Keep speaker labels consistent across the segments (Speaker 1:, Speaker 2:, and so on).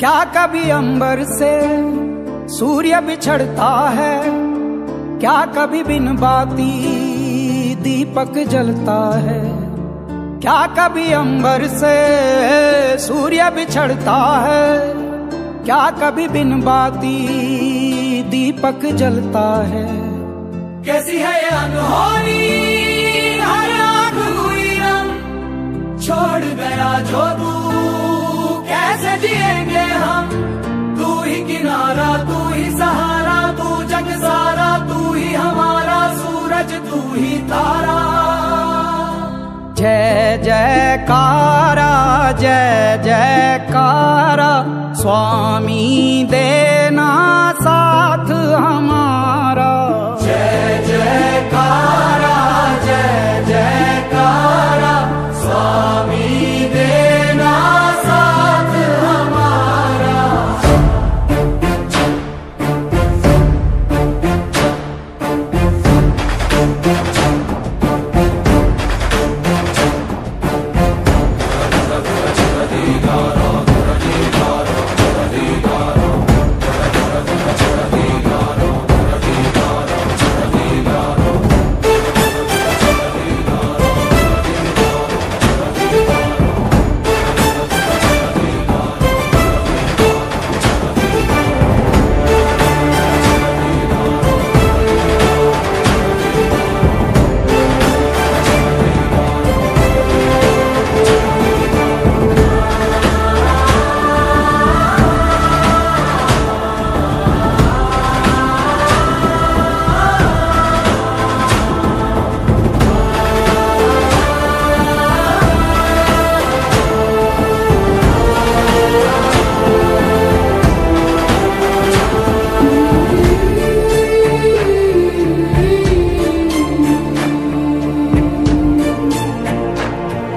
Speaker 1: क्या कभी अंबर से सूर्य बिछड़ता है? क्या कभी बिन बाती दीपक जलता है? क्या कभी अंबर से सूर्य बिछड़ता है? क्या कभी बिन बाती दीपक जलता है?
Speaker 2: कैसी है अनहोनी? हर हुई रंग। छोड़ गया जो तू, कैसे जिएँगे
Speaker 1: जय जयकारा जय जयकारा स्वामी हम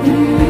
Speaker 1: you.